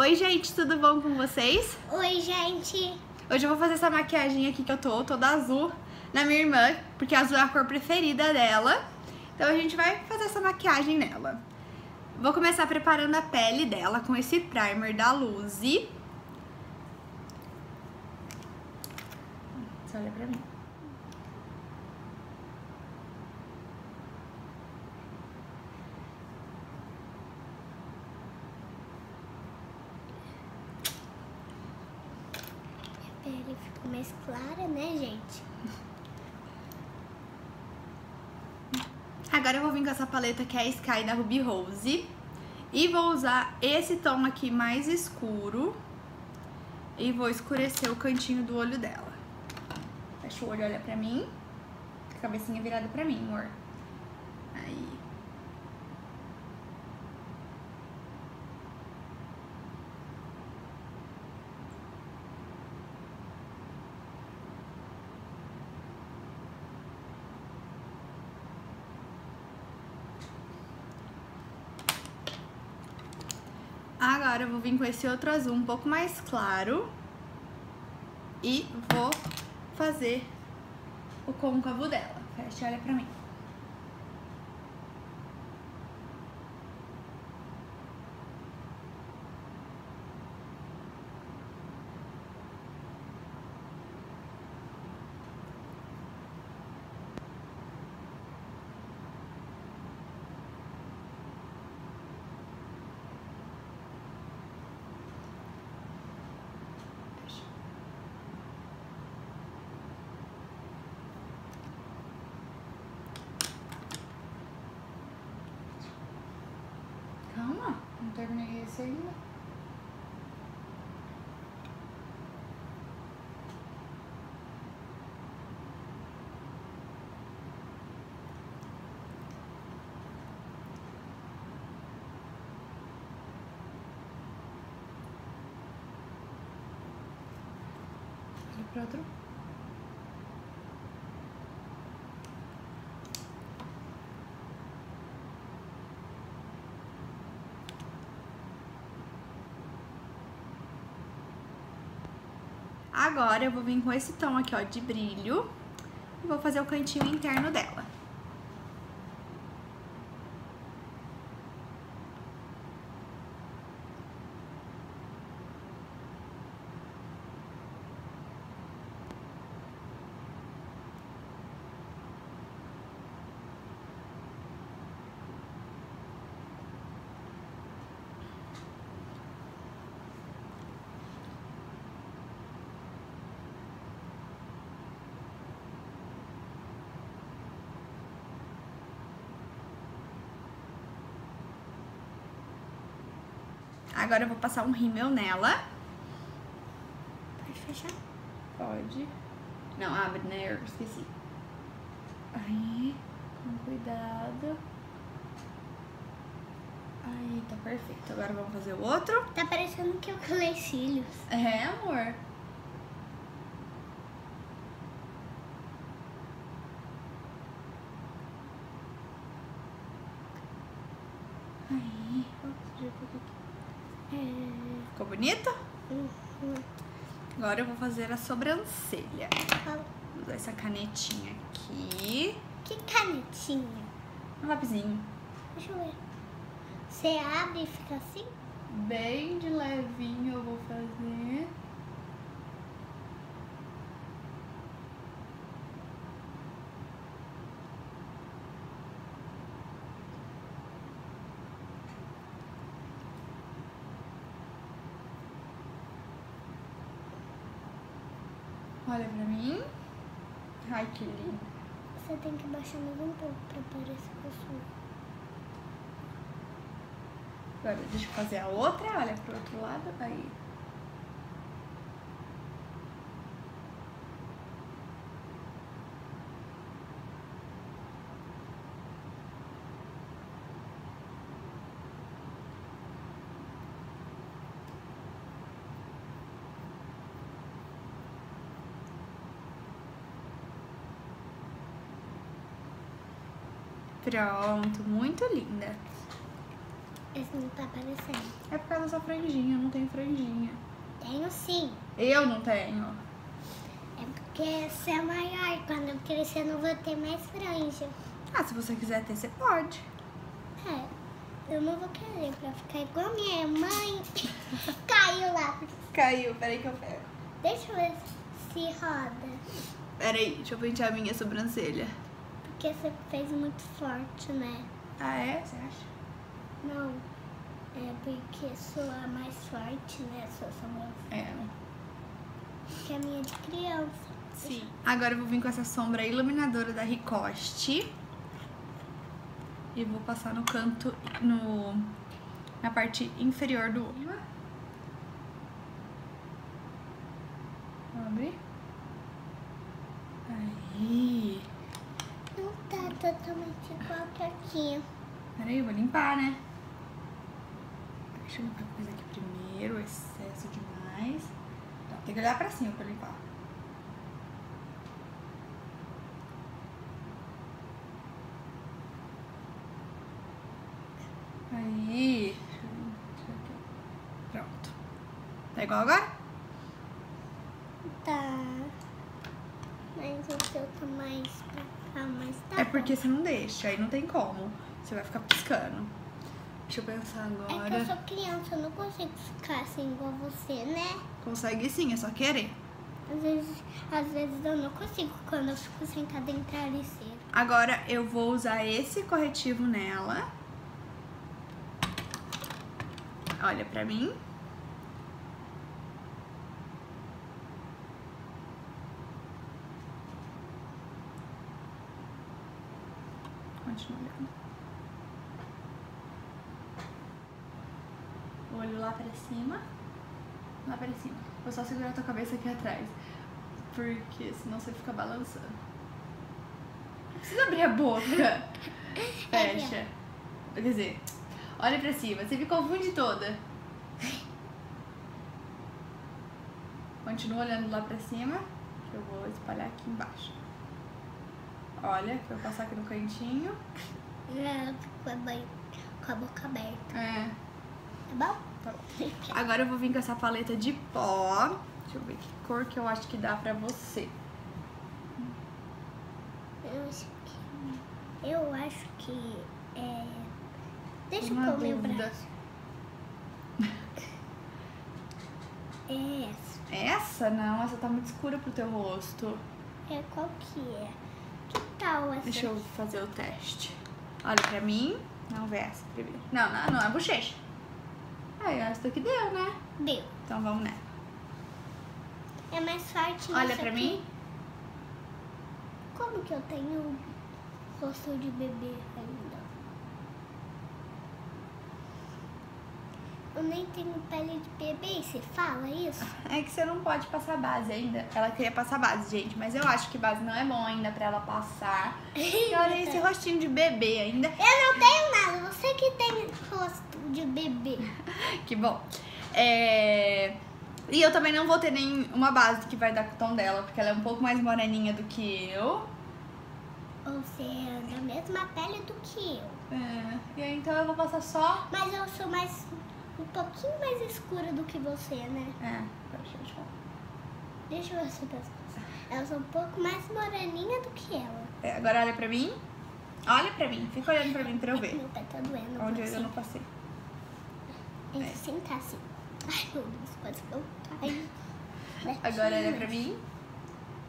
Oi, gente, tudo bom com vocês? Oi, gente. Hoje eu vou fazer essa maquiagem aqui que eu tô, toda azul, na minha irmã, porque azul é a cor preferida dela. Então a gente vai fazer essa maquiagem nela. Vou começar preparando a pele dela com esse primer da Luzi. Você olha pra mim. A pele ficou mais clara, né, gente? Agora eu vou vir com essa paleta que é a Sky da Ruby Rose. E vou usar esse tom aqui mais escuro. E vou escurecer o cantinho do olho dela. Fecha o olho, olha pra mim. Cabecinha virada pra mim, amor. Aí. Agora eu vou vir com esse outro azul um pouco mais claro. E vou fazer o côncavo dela. Fecha olha pra mim. Fecha. Calma, não Olha pro outro. Agora eu vou vir com esse tom aqui, ó, de brilho. E vou fazer o cantinho interno dela. Agora eu vou passar um rímel nela. Pode fechar? Pode. Não, abre, né? Eu esqueci. Aí, com cuidado. Aí, tá perfeito. Agora vamos fazer o outro. Tá parecendo que eu colei cílios. É, amor. Aí. Bonito? uhum. Agora eu vou fazer a sobrancelha. Vou usar essa canetinha aqui. Que canetinha? Um lapisinho. Deixa eu ver. Você abre e fica assim? Bem de levinho eu vou fazer. Olha pra mim. Ai, que lindo. Você tem que baixar mais um pouco pra parecer com a sua. Agora deixa eu fazer a outra, olha pro outro lado. Aí. Pronto, muito linda. Esse não tá aparecendo. É por causa da sua franjinha, eu não tenho franjinha. Tenho sim. Eu não tenho. É porque essa é maior. Quando eu crescer, eu não vou ter mais franja. Ah, se você quiser ter, você pode. É. Eu não vou querer pra ficar igual a minha mãe. Caiu lá. Caiu, peraí que eu pego. Deixa eu ver se roda. Peraí, deixa eu pentear a minha sobrancelha. Porque você fez muito forte, né? Ah, é? Você acha? Não. É porque sua mais forte, né? Sua sobrancelha. É. Que a minha é de criança. Sim. Agora eu vou vir com essa sombra iluminadora da Ricoste. E vou passar no canto, no, na parte inferior do olho. Abre. Aí. Não tá totalmente igual que aqui. Peraí, eu vou limpar, né? Deixa eu limpar a coisa aqui primeiro, excesso demais. Tá, tem que olhar pra cima pra limpar. Aí. Pronto. Tá igual agora? Tá. Mas o seu tá mais pra cá, mas tá É porque você não deixa, aí não tem como. Você vai ficar piscando. Deixa eu pensar bom. É que agora. eu sou criança, eu não consigo ficar assim igual você, né? Consegue sim, é só querer. Às vezes, às vezes eu não consigo quando eu fico sentada em travesseiro. Agora eu vou usar esse corretivo nela. Olha pra mim. Continua olhando. Olho lá pra cima. Lá pra cima. Vou só segurar a tua cabeça aqui atrás. Porque senão você fica balançando. Não precisa abrir a boca. Fecha. Quer dizer, olha pra cima. Você me confunde toda. Continua olhando lá pra cima. Que eu vou espalhar aqui embaixo. Olha, que eu vou passar aqui no cantinho. É, com a, boca aberta. É. Tá bom? Tá bom. Agora eu vou vir com essa paleta de pó. Deixa eu ver que cor que eu acho que dá pra você. Eu acho que. Eu acho que. É... Deixa Uma eu pôr meu dúvida. braço. É essa. Essa não, essa tá muito escura pro teu rosto. É qual que é? Essa? Deixa eu fazer o teste. Olha pra mim. Não, vê essa primeiro. Não, não, não é bochecha. Aí, essa que deu, né? Deu. Então vamos nela. É mais forte Olha pra aqui. mim. Como que eu tenho rosto de bebê ainda? Eu nem tenho pele de bebê, você fala isso? É que você não pode passar base ainda. Ela queria passar base, gente. Mas eu acho que base não é bom ainda pra ela passar. E olha esse rostinho de bebê ainda. Eu não tenho nada, você que tem rosto de bebê. Que bom. É... E eu também não vou ter nenhuma base que vai dar com o tom dela, porque ela é um pouco mais moreninha do que eu. Ou seja, da mesma pele do que eu. É. E aí, então eu vou passar só. Mas eu sou mais pouquinho mais escura do que você, né? É, deixa eu falar. Deixa eu ver se eu penso. Ela é um pouco mais moreninha do que ela. É, agora olha pra mim. Olha pra mim, fica olhando pra mim pra eu ver. Meu pé tá doendo. Onde eu não passei. É. que sentar assim. Ai, meu Deus, quase que eu caio. Agora olha pra mim.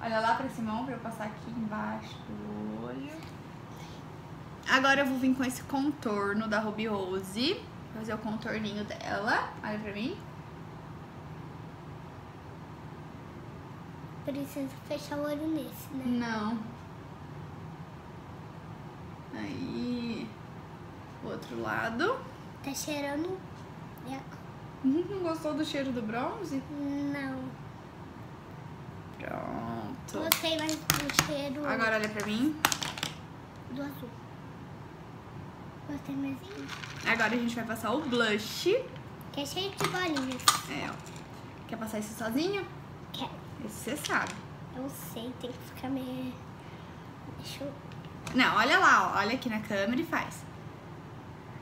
Olha lá pra Simão pra eu passar aqui embaixo do olho. Agora eu vou vir com esse contorno da Ruby Rose. Fazer o contorninho dela. Olha pra mim. Preciso fechar o olho nesse, né? Não. Aí. O outro lado. Tá cheirando. É, Não gostou do cheiro do bronze? Não. Pronto. Gostei mais do cheiro Agora olha pra mim. do azul. Gostei. Agora a gente vai passar o blush. Que é cheio de bolinhas. É, ó. Quer passar isso sozinho? Quero. Esse você sabe. Eu sei, tem que ficar meio. Deixa eu. Não, olha lá, ó. Olha aqui na câmera e faz.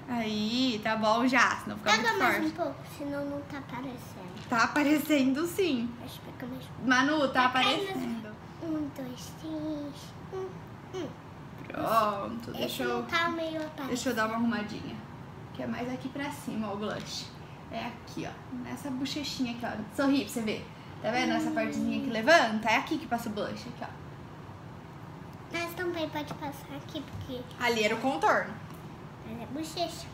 Aí, tá bom já, senão fica Pega muito mais forte. um pouco, senão não tá aparecendo. Tá aparecendo sim. Acho que mais Manu, tá Tá caindo. aparecendo. um, dois, três. Um, um. Pronto, deixa eu, tá meio deixa eu dar uma arrumadinha. Que é mais aqui pra cima, ó, o blush. É aqui, ó, nessa bochechinha aqui, ó. Sorri pra você ver. Tá vendo essa partezinha que levanta? É aqui que passa o blush, aqui, ó. Mas também pode passar aqui, porque Ali era o contorno. ela é bochecha.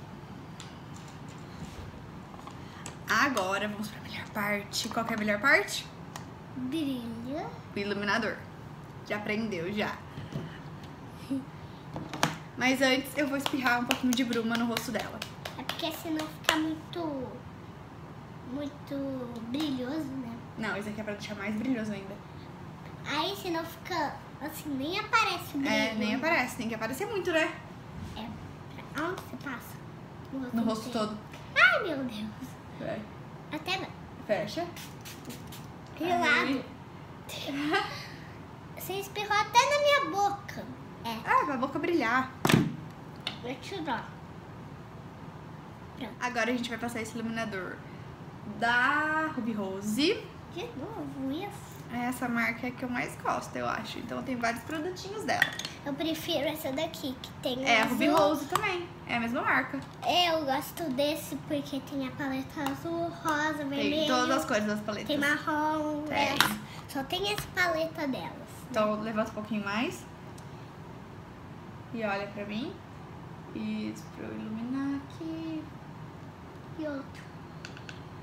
Agora vamos pra melhor parte. Qual que é a melhor parte? Brilha. O iluminador. Já aprendeu, já. Mas antes eu vou espirrar um pouquinho de bruma no rosto dela. É porque senão fica muito. Muito brilhoso, né? Não, esse aqui é pra deixar mais brilhoso ainda. Aí senão fica assim, nem aparece o brilho. É, nem aparece. Tem que aparecer muito, né? É. Pra Onde você passa? No rosto inteiro. todo. Ai, meu Deus. Vai. Até. Fecha. Aí. lado. Você espirrou até na minha boca. É, Ah, pra boca brilhar. Vou tirar. Agora a gente vai passar esse iluminador da Ruby Rose. De novo, isso. É essa marca que eu mais gosto, eu acho. Então tem vários produtinhos dela. Eu prefiro essa daqui, que tem É a. Ruby Rose também. É a mesma marca. Eu gosto desse porque tem a paleta azul, rosa, Tem vermelho. todas as cores das paletas. Tem marrom. Tem. é, só tem essa paleta delas. Então levanta um pouquinho mais. E olha pra mim. Isso, pra eu iluminar aqui. E outro.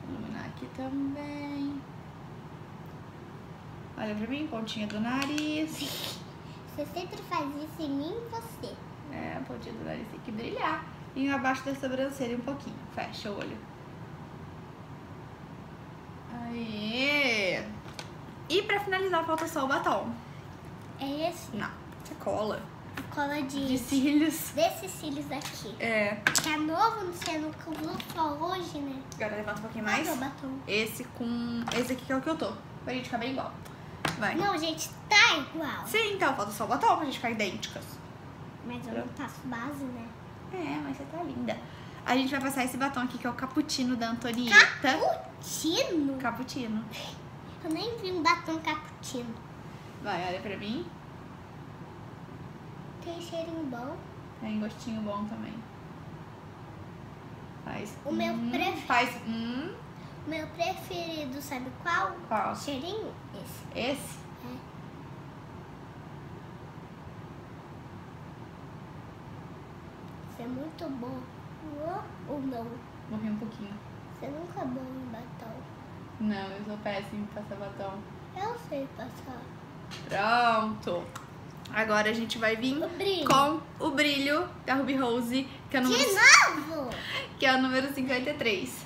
Iluminar aqui também. Olha pra mim, pontinha do nariz. Você sempre faz isso em mim e você. É, a pontinha do nariz tem que brilhar. E abaixo da sobrancelha um pouquinho. Fecha o olho. Aê! E pra finalizar, falta só o batom. É esse, Não, você cola. de, De cílios. desses cílios daqui. É. Que é novo, você nunca usou só hoje, né? Agora levanta um pouquinho Qual mais. batom? Esse com. Esse aqui que é o que eu tô. Pra gente ficar bem igual. Vai. Não, gente, tá igual. Sim, então, falta só o batom pra gente ficar idênticas. Mas eu não passo base, né? É, mas você tá linda. A gente vai passar esse batom aqui que é o Cappuccino da Antonieta. Cappuccino? Cappuccino. Eu nem vi um batom cappuccino. Vai, olha pra mim. Tem cheirinho bom. Tem gostinho bom também. Faz. O meu hum, preferido. Faz. Hum. Meu preferido, sabe qual? Qual? Cheirinho? Esse. Esse? Esse é muito bom. Ou não? Morri um pouquinho. Você nunca é bom em batom. Não, eu sou péssima em passar batom. Eu sei passar. Pronto. Agora a gente vai vir O com o brilho da Ruby Rose, que é o número, De novo! que é o número 53.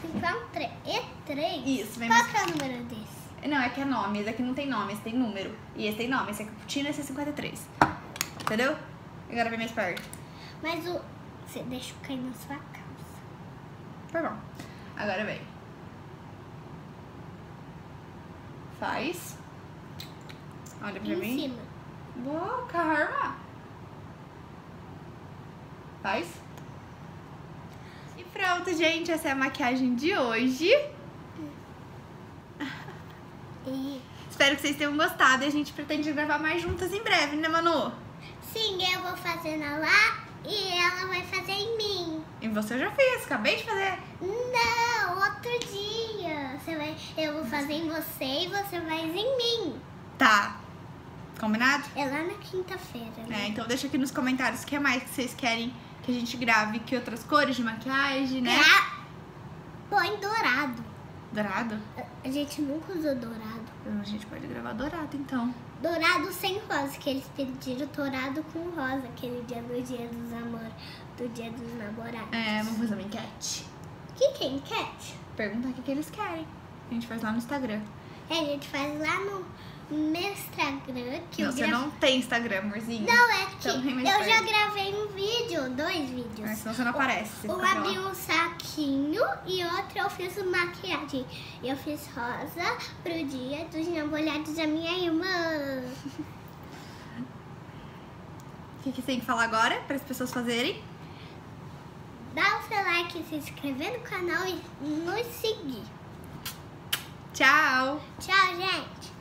53? Isso, vem Qual que é o número desse? Não, é que é nome. Esse aqui não tem nome, esse tem número. E esse tem nome. Esse é Cappuccino esse é 53. Entendeu? Agora vem mais perto. Mas o. Você deixa cair na sua calça. Foi bom. Agora vem. Faz. Olha pra em mim. cima. Boa, karma. Faz. E pronto, gente. Essa é a maquiagem de hoje. Espero que vocês tenham gostado e a gente pretende gravar mais juntas em breve, né, Manu? Sim, eu vou fazer na lá e ela vai fazer em mim. E você já fiz, acabei de fazer. Não, outro dia. Você vai, eu vou fazer em você e você faz em mim. Tá. Combinado? É lá na quinta-feira, É, né? então deixa aqui nos comentários o que mais que vocês querem que a gente grave, que outras cores de maquiagem, né? Pra- Põe dourado. Dourado? A gente nunca usou dourado. A gente pode gravar dourado, então. Dourado sem rosa, que eles pediram dourado com rosa aquele dia do dia dos amor, do dia dos namorados. É, vamos fazer uma enquete. O que que é enquete? Perguntar o que, que eles querem. A gente faz lá no Instagram. É, a gente faz lá no meu Instagram, que não, você gravo. não tem Instagram, amorzinho. Não, é que Então, eu já perto. gravei um vídeo, dois vídeos. É, senão você não aparece. Um fica abri um saquinho e outro eu fiz maquiagem. Eu fiz rosa pro dia dos namorados da minha irmã. O que, que você tem que falar agora para as pessoas fazerem? seu like, se inscrever no canal e nos seguir. Tchau! Tchau,